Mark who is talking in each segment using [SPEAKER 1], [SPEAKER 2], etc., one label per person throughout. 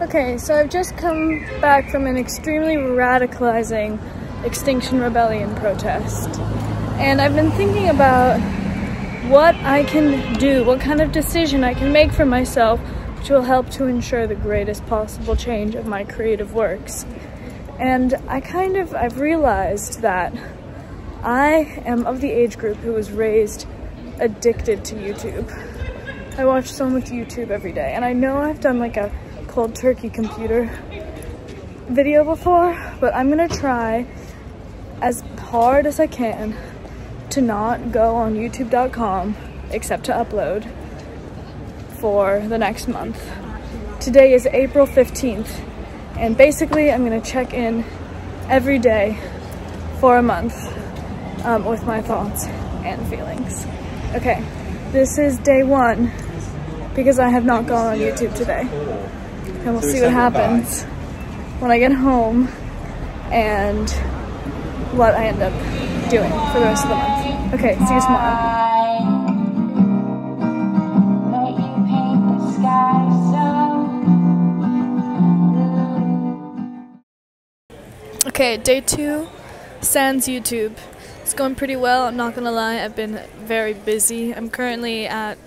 [SPEAKER 1] Okay, so I've just come back from an extremely radicalizing Extinction Rebellion protest. And I've been thinking about what I can do, what kind of decision I can make for myself which will help to ensure the greatest possible change of my creative works. And I kind of, I've realized that I am of the age group who was raised addicted to YouTube. I watch so much YouTube every day, and I know I've done like a cold turkey computer video before, but I'm gonna try as hard as I can to not go on youtube.com except to upload for the next month. Today is April 15th, and basically I'm gonna check in every day for a month um, with my thoughts and feelings. Okay, this is day one because I have not gone on YouTube today. And we'll see what happens when I get home and what I end up doing for the rest of the month. Okay, see you tomorrow. Okay, day two, sans YouTube. It's going pretty well, I'm not gonna lie. I've been very busy. I'm currently at,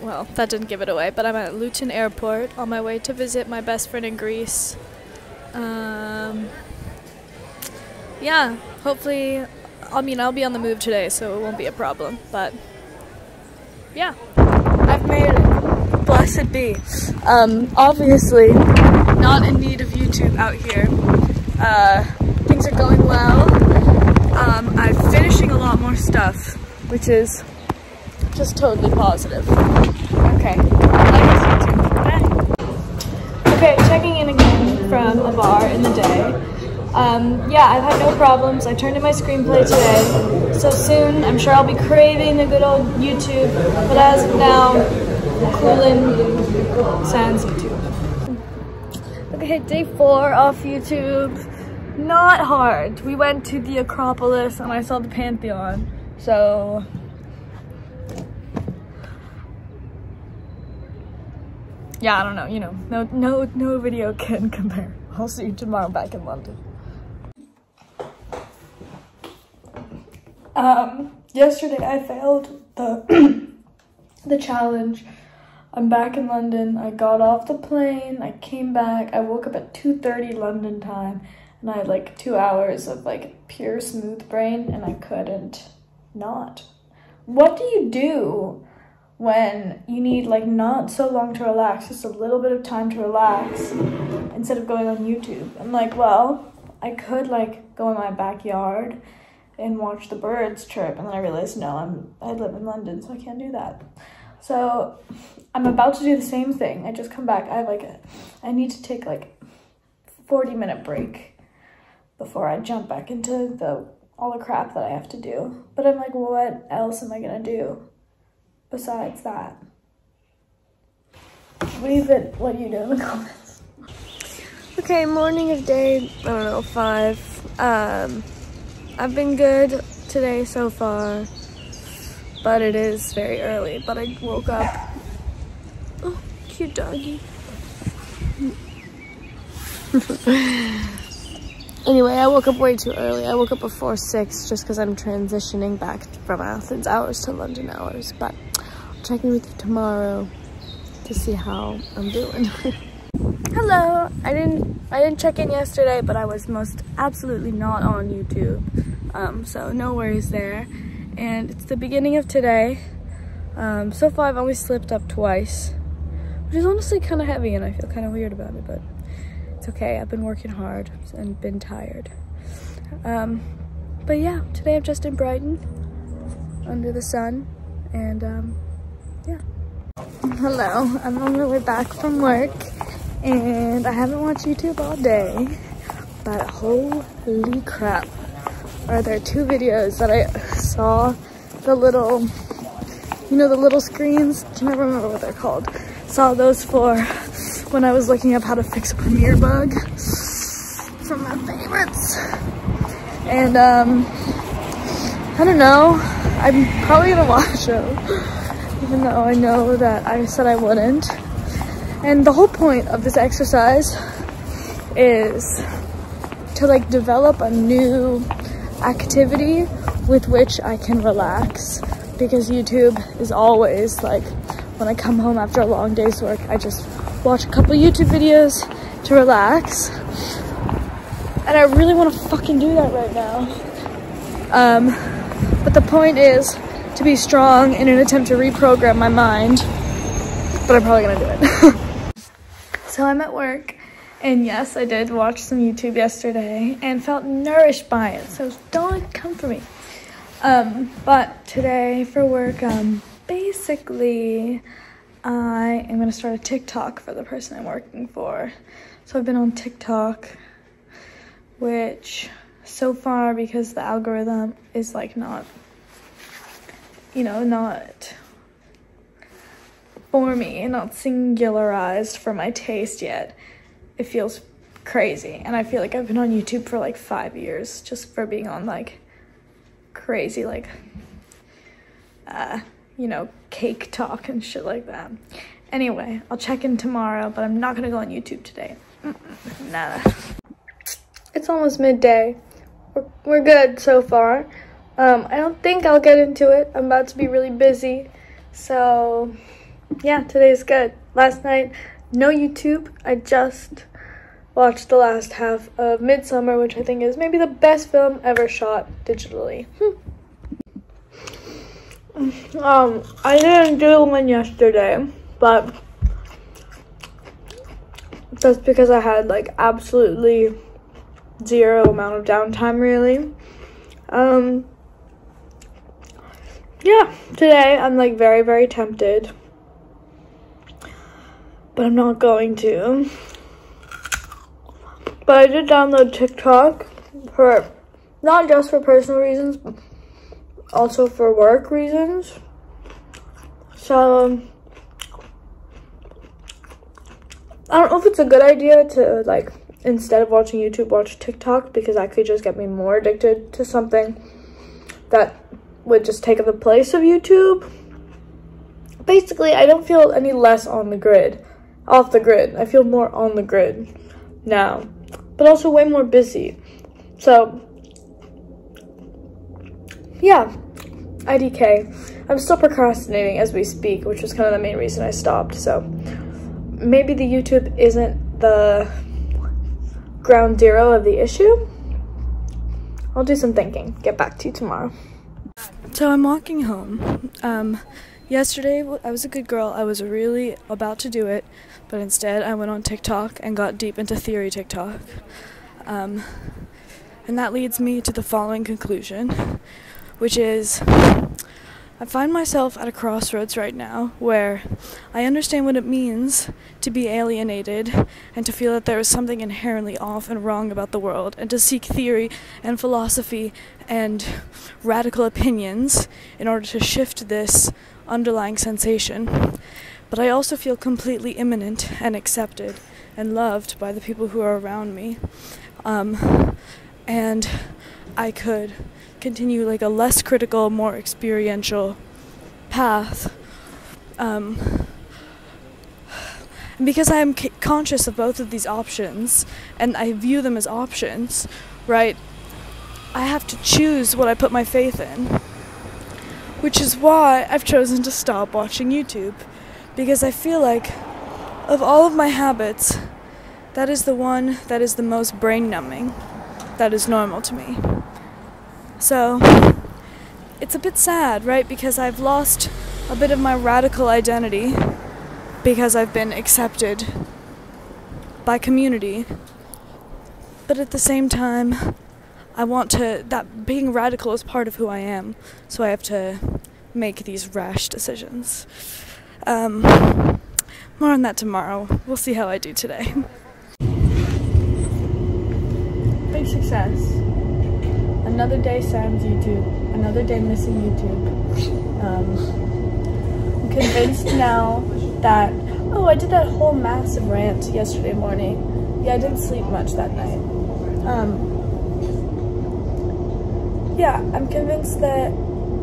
[SPEAKER 1] well, that didn't give it away, but I'm at Luton Airport on my way to visit my best friend in Greece. Um, yeah, hopefully, I mean, I'll be on the move today, so it won't be a problem, but yeah. I've made it. Blessed be. Um, obviously, not in need of YouTube out here. Uh, things are going well um, I'm finishing a lot more stuff, which is just totally positive. Okay, Okay, checking in again from the bar in the day. Um, yeah, I've had no problems. I turned in my screenplay today, so soon I'm sure I'll be craving the good old YouTube, but as of now, cooling sans YouTube. Okay, day four off YouTube not hard. We went to the Acropolis and I saw the Pantheon. So yeah, I don't know, you know, no no no video can compare. I'll see you tomorrow back in London. Um yesterday I failed the the challenge. I'm back in London. I got off the plane. I came back. I woke up at 2:30 London time and I had like two hours of like pure smooth brain and I couldn't not. What do you do when you need like not so long to relax, just a little bit of time to relax instead of going on YouTube? I'm like, well, I could like go in my backyard and watch the birds chirp and then I realized no, I'm I live in London, so I can't do that. So I'm about to do the same thing. I just come back. I have like a, I need to take like 40 minute break before I jump back into the all the crap that I have to do. But I'm like, what else am I gonna do besides that? Leave it what you do in the comments. Okay, morning of day, I don't know, five. Um, I've been good today so far, but it is very early. But I woke up. Oh, cute doggy. Anyway, I woke up way too early. I woke up before 6 just because I'm transitioning back from Athens hours to London hours. But check in with you tomorrow to see how I'm doing. Hello! I didn't I didn't check in yesterday, but I was most absolutely not on YouTube. Um, so no worries there. And it's the beginning of today. Um, so far I've only slipped up twice, which is honestly kind of heavy and I feel kind of weird about it, but it's okay. I've been working hard and been tired. Um, but yeah, today I'm just in Brighton under the sun and um, yeah. Hello, I'm on my way back from work and I haven't watched YouTube all day, but holy crap. Are there two videos that I saw the little, you know, the little screens? I can never remember what they're called. Saw those for when I was looking up how to fix a Premiere bug from my favorites. And um, I don't know, I'm probably gonna watch them, even though I know that I said I wouldn't. And the whole point of this exercise is to like develop a new activity with which I can relax because YouTube is always like when I come home after a long day's work, I just watch a couple YouTube videos to relax. And I really want to fucking do that right now. Um, but the point is to be strong in an attempt to reprogram my mind. But I'm probably gonna do it. so I'm at work and yes, I did watch some YouTube yesterday and felt nourished by it. So don't come for me. Um, but today for work, um, basically, I am gonna start a TikTok for the person I'm working for. So I've been on TikTok, which so far, because the algorithm is like not, you know, not for me, not singularized for my taste yet it feels crazy. And I feel like I've been on YouTube for like five years just for being on like crazy, like, uh, you know, cake talk and shit like that. Anyway, I'll check in tomorrow, but I'm not gonna go on YouTube today. Nada. It's almost midday. We're, we're good so far. Um, I don't think I'll get into it. I'm about to be really busy. So, yeah, today's good. Last night, no YouTube. I just watched the last half of Midsommar, which I think is maybe the best film ever shot digitally. Hmm. um, I didn't do one yesterday, but that's because I had like absolutely zero amount of downtime really. Um, yeah, today I'm like very, very tempted, but I'm not going to. But I did download TikTok for not just for personal reasons, but also for work reasons. So I don't know if it's a good idea to like instead of watching YouTube watch TikTok because that could just get me more addicted to something that would just take the place of YouTube. Basically, I don't feel any less on the grid, off the grid. I feel more on the grid now but also way more busy. So, yeah, IDK. I'm still procrastinating as we speak, which was kind of the main reason I stopped. So, maybe the YouTube isn't the ground zero of the issue. I'll do some thinking. Get back to you tomorrow. So I'm walking home. Um, yesterday I was a good girl. I was really about to do it, but instead I went on TikTok and got deep into theory TikTok. Um, and that leads me to the following conclusion, which is I find myself at a crossroads right now where I understand what it means to be alienated and to feel that there is something inherently off and wrong about the world and to seek theory and philosophy and radical opinions in order to shift this underlying sensation but I also feel completely immanent and accepted and loved by the people who are around me. Um, and I could continue like a less critical, more experiential path. Um, because I am c- conscious of both of these options and I view them as options, right? I have to choose what I put my faith in. Which is why I've chosen to stop watching YouTube because I feel like of all of my habits, that is the one that is the most brain numbing, that is normal to me. So, it's a bit sad, right? Because I've lost a bit of my radical identity because I've been accepted by community. But at the same time, I want to, that being radical is part of who I am. So I have to make these rash decisions. Um, more on that tomorrow. We'll see how I do today. Big success. Another day sans YouTube. Another day missing YouTube. Um, I'm convinced now that, oh, I did that whole massive rant yesterday morning. Yeah, I didn't sleep much that night. Um, yeah, I'm convinced that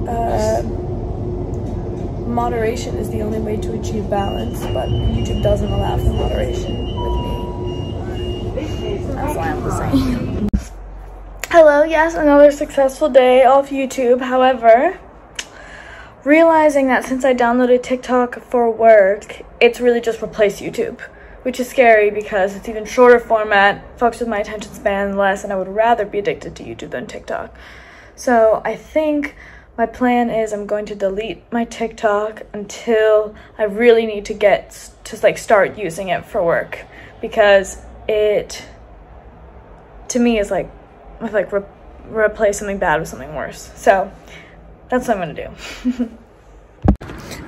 [SPEAKER 1] uh, moderation is the only way to achieve balance, but YouTube doesn't allow for moderation with me. That's why I'm the same. Hello, yes, another successful day off YouTube. However, realizing that since I downloaded TikTok for work, it's really just replaced YouTube, which is scary because it's even shorter format, fucks with my attention span less, and I would rather be addicted to YouTube than TikTok. So I think my plan is I'm going to delete my TikTok until I really need to get to like start using it for work because it to me is like with like re replace something bad with something worse. So that's what I'm gonna do.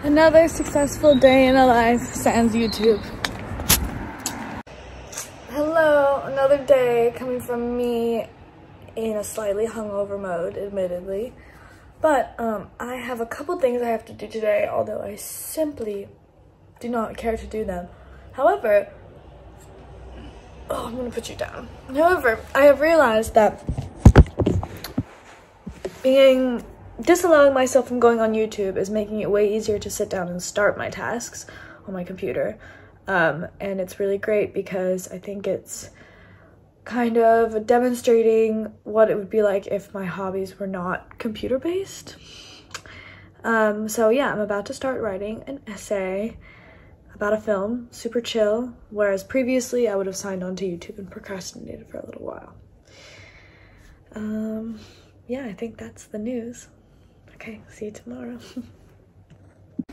[SPEAKER 1] Another successful day in a life, sans YouTube. Hello, another day coming from me in a slightly hungover mode, admittedly. But um, I have a couple things I have to do today, although I simply do not care to do them. However, oh, I'm gonna put you down. However, I have realized that being disallowing myself from going on YouTube is making it way easier to sit down and start my tasks on my computer. Um, and it's really great because I think it's kind of demonstrating what it would be like if my hobbies were not computer based. Um, so yeah, I'm about to start writing an essay about a film, super chill, whereas previously I would have signed on to YouTube and procrastinated for a little while. Um, yeah, I think that's the news. Okay, see you tomorrow.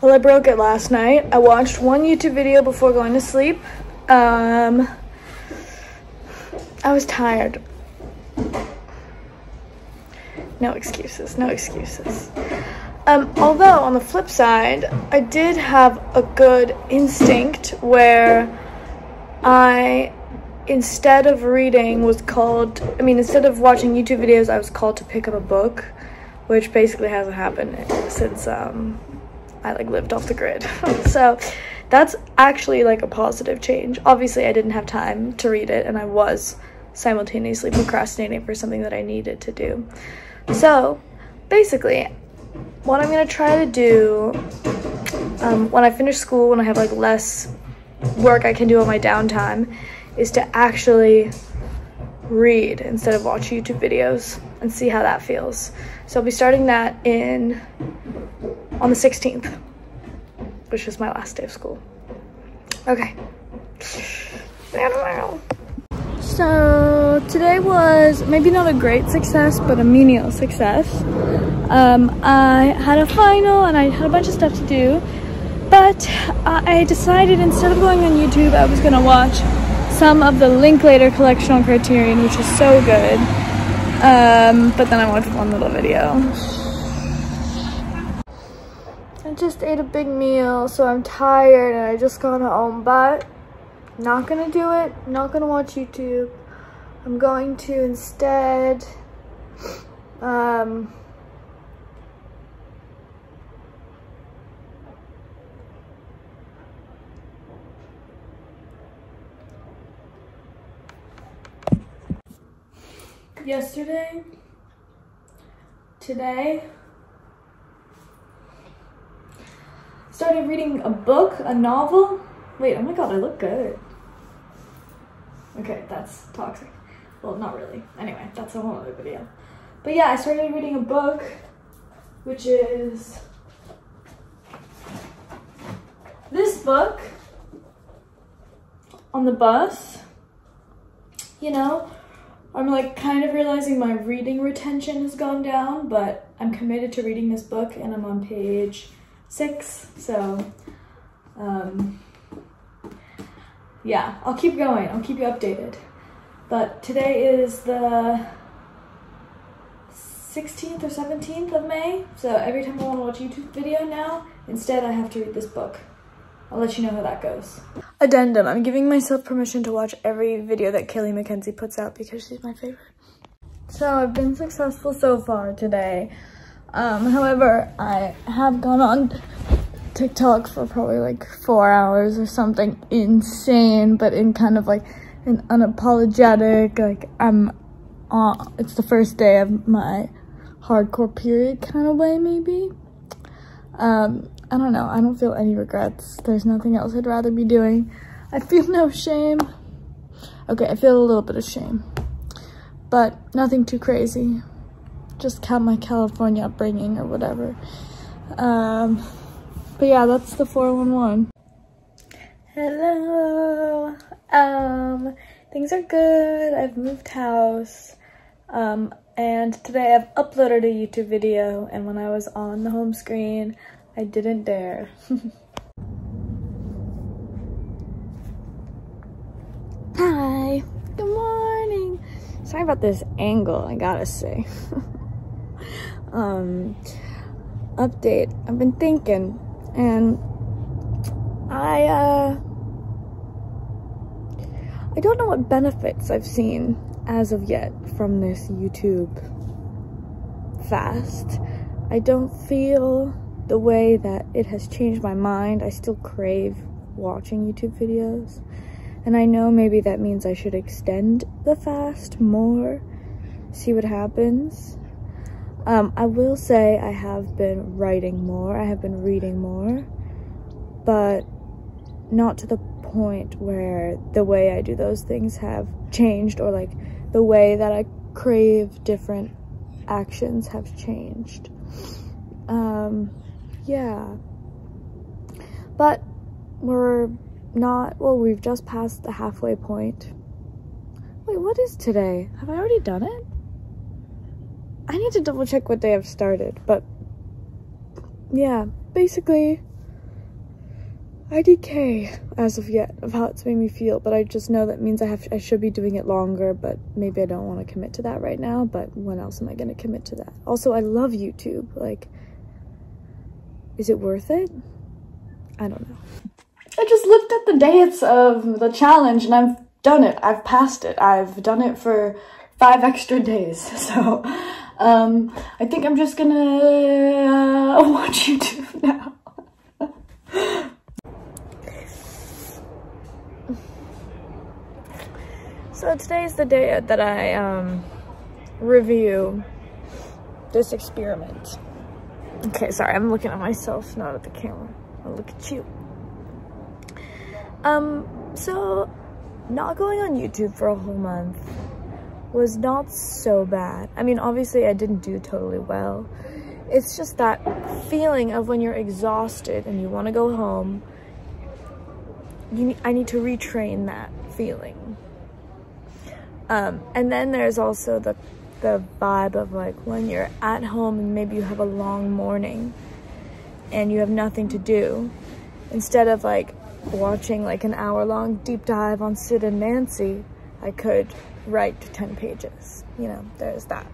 [SPEAKER 1] well, I broke it last night. I watched one YouTube video before going to sleep. Um, I was tired. No excuses, no excuses. Um, although, on the flip side, I did have a good instinct where I instead of reading was called i mean instead of watching youtube videos i was called to pick up a book which basically hasn't happened since um, I like lived off the grid. so that's actually like a positive change. Obviously, I didn't have time to read it, and I was simultaneously procrastinating for something that I needed to do. So basically, what I'm gonna try to do um, when I finish school, when I have like less work I can do on my downtime, is to actually read instead of watch YouTube videos and see how that feels. So I'll be starting that in on the 16th, which is my last day of school. Okay. So today was maybe not a great success, but a menial success. Um, I had a final and I had a bunch of stuff to do, but I decided instead of going on YouTube, I was gonna watch some of the Linklater collection on Criterion, which is so good. Um, but then I watched one little video. I just ate a big meal, so I'm tired and I just got home, but not gonna do it, not gonna watch YouTube. I'm going to instead, um, yesterday, today, started reading a book, a novel. Wait, oh my god, I look good. Okay, that's toxic. Well, not really. Anyway, that's a whole other video. But yeah, I started reading a book, which is this book on the bus. You know, I'm like kind of realizing my reading retention has gone down, but I'm committed to reading this book and I'm on page six. So, um, yeah, I'll keep going. I'll keep you updated. But today is the 16th or 17th of May. So every time I want to watch a YouTube video now, instead I have to read this book. I'll let you know how that goes. Addendum. I'm giving myself permission to watch every video that Kailee McKenzie puts out because she's my favorite. So I've been successful so far today. Um, however, I have gone on TikTok for probably like four hours or something insane, but in kind of like an unapologetic, like I'm, uh, it's the first day of my hardcore period kind of way maybe. Um, I don't know. I don't feel any regrets. There's nothing else I'd rather be doing. I feel no shame. Okay, I feel a little bit of shame, but nothing too crazy. Just count my California upbringing or whatever. Um, but yeah, that's the 411. Hello. Um, things are good. I've moved house. Um, and today I've uploaded a YouTube video and when I was on the home screen, I didn't dare. Hi, good morning. Sorry about this angle, I gotta say. um, update, I've been thinking and I, uh, I don't know what benefits I've seen as of yet from this YouTube fast. I don't feel the way that it has changed my mind. I still crave watching YouTube videos. And I know maybe that means I should extend the fast more, see what happens. Um, I will say I have been writing more, I have been reading more, but not to the point where the way I do those things have changed or like the way that I crave different actions have changed. Um, yeah. But we're not, well, we've just passed the halfway point. Wait, what is today? Have I already done it? I need to double check what day I've started, but yeah, basically IDK as of yet of how it's made me feel, but I just know that means I have I should be doing it longer, but maybe I don't want to commit to that right now, but when else am I going to commit to that? Also, I love YouTube. Like is it worth it? I don't know. I just looked at the dates of the challenge and I've done it. I've passed it. I've done it for five extra days. So, um, I think I'm just gonna uh, watch YouTube now. So today's the day that I um, review this experiment. Okay, sorry, I'm looking at myself, not at the camera. I'll look at you. Um, so not going on YouTube for a whole month was not so bad. I mean, obviously I didn't do totally well. It's just that feeling of when you're exhausted and you want to go home. You, I need to retrain that feeling. Um, and then there's also the, the vibe of like when you're at home and maybe you have a long morning and you have nothing to do. Instead of like watching like an hour long deep dive on Sid and Nancy, I could write 10 pages. You know, there's that.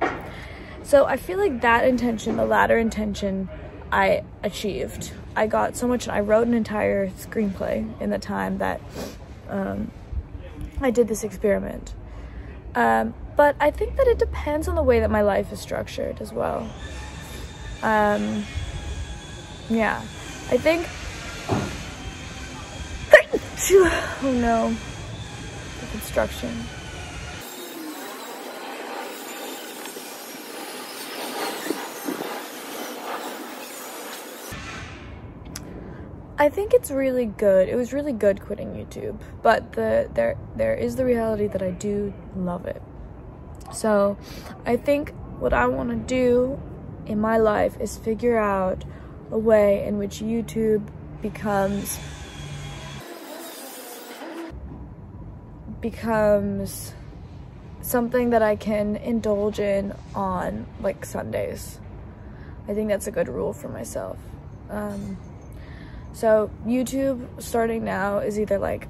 [SPEAKER 1] So I feel like that intention, the latter intention, I achieved. I got so much, I wrote an entire screenplay in the time that um, I did this experiment. Um, but I think that it depends on the way that my life is structured as well. Um, yeah, I think. oh no, the construction. I think it's really good. It was really good quitting YouTube, but the there there is the reality that I do love it. So, I think what I want to do in my life is figure out a way in which YouTube becomes becomes something that I can indulge in on like Sundays. I think that's a good rule for myself. Um, so YouTube starting now is either like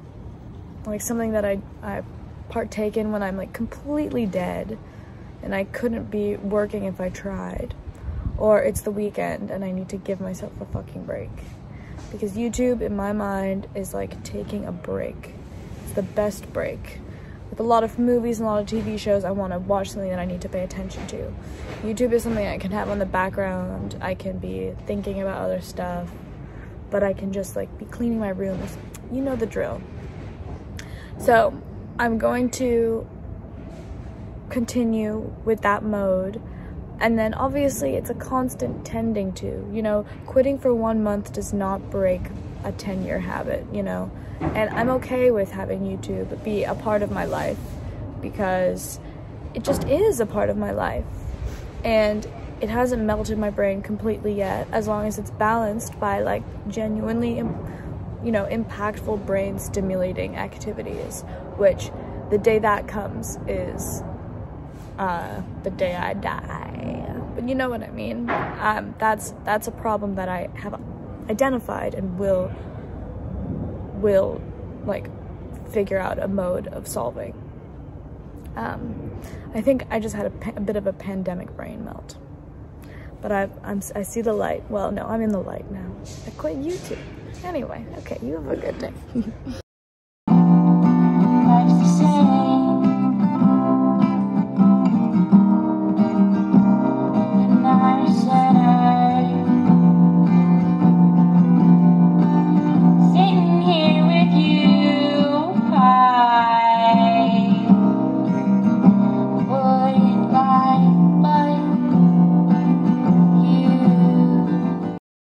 [SPEAKER 1] like something that I, I partake in when I'm like completely dead and I couldn't be working if I tried. Or it's the weekend and I need to give myself a fucking break. Because YouTube, in my mind, is like taking a break. It's the best break. With a lot of movies and a lot of TV shows, I want to watch something that I need to pay attention to. YouTube is something I can have on the background. I can be thinking about other stuff but I can just like be cleaning my room. You know the drill. So I'm going to continue with that mode, And then obviously it's a constant tending to, you know, quitting for one month does not break a 10 year habit, you know. And I'm okay with having YouTube be a part of my life because it just is a part of my life. And it hasn't melted my brain completely yet, as long as it's balanced by like genuinely, you know, impactful brain stimulating activities, which the day that comes is uh, the day I die. But you know what I mean? Um, that's that's a problem that I have identified and will will like figure out a mode of solving. Um, I think I just had a, a, bit of a pandemic brain melt. But I, I'm, I see the light. Well, no, I'm in the light now. I quit YouTube. Anyway, okay, you have a good day.